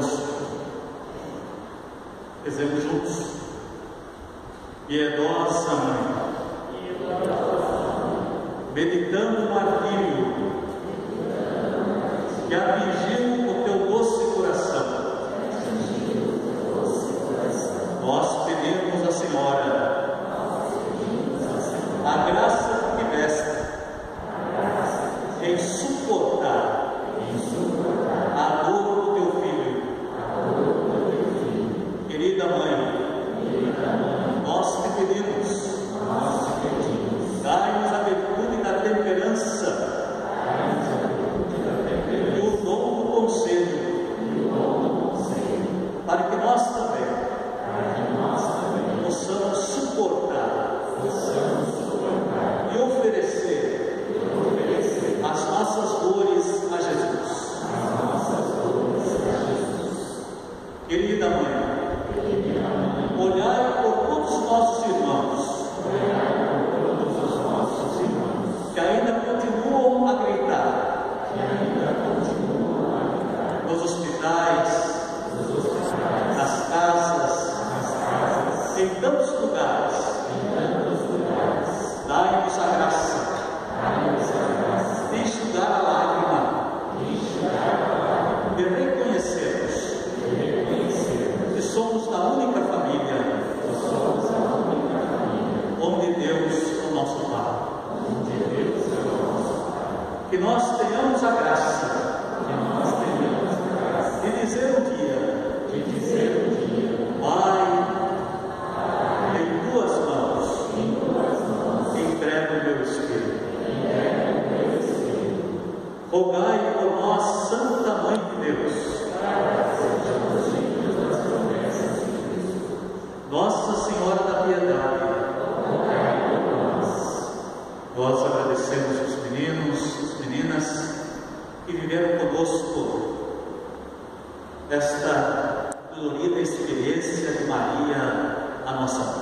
conosco. Rezemos juntos. Piedosa Mãe, meditando o martírio que afligiu o teu doce coração, nós pedimos à Senhora a graça que tiveste em suportar a dor do teu filho. Querida mãe, nós te pedimos, dai-nos a virtude da temperança e o dom do conselho, para que nós também possamos suportar e oferecer as nossas dores a Jesus. Querida mãe, olhai por todos os nossos irmãos. Que ainda continuam a gritar. Nos hospitais, nas casas, em tantos lugares. Dai-nos a graça de enxugar a lágrima e reconhecermos que somos da única família onde Deus é o nosso Pai. Que nós tenhamos a graça de dizer um dia, Pai, em tuas mãos, entrego o meu espírito. Rogai por nós, Santa Mãe de Deus. Nossa Senhora da Piedade. Nós agradecemos os meninos, as meninas que viveram conosco esta dolorida experiência de Maria, a nossa mãe.